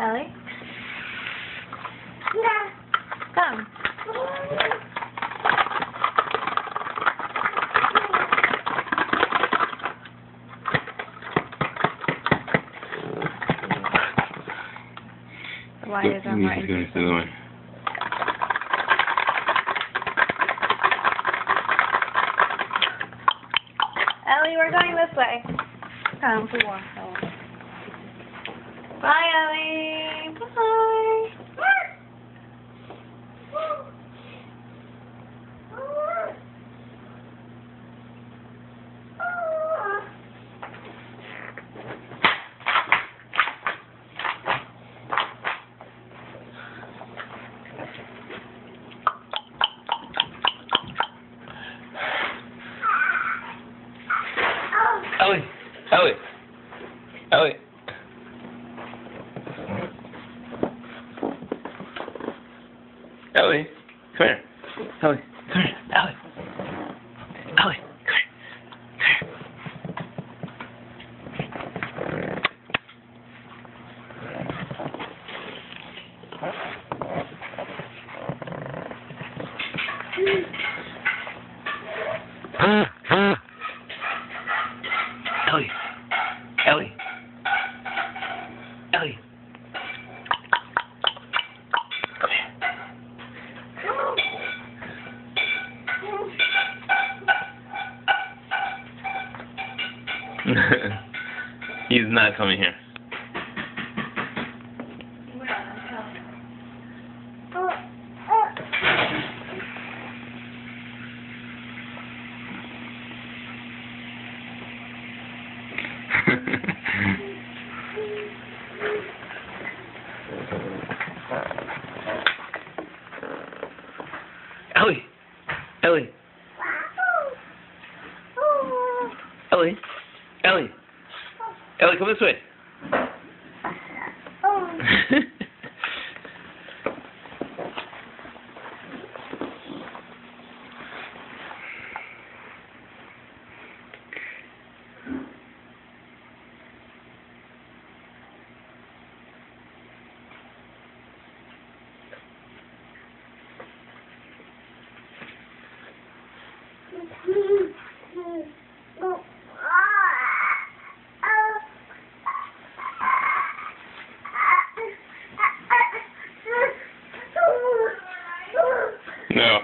Ellie? Yeah. Come. Why is that Music's going still going. Ellie, we're going this way. Come, we walk home. Bye, Ellie. Bye. Ellie! Ellie! Ellie! Ellie! Come here. Ellie! Come here. Ellie! Ellie! Come here. Come here. Ellie! Ellie! Ellie! He's not coming here. Ellie! Ellie! Ellie! Ellie! Ellie, come this way. Oh. No.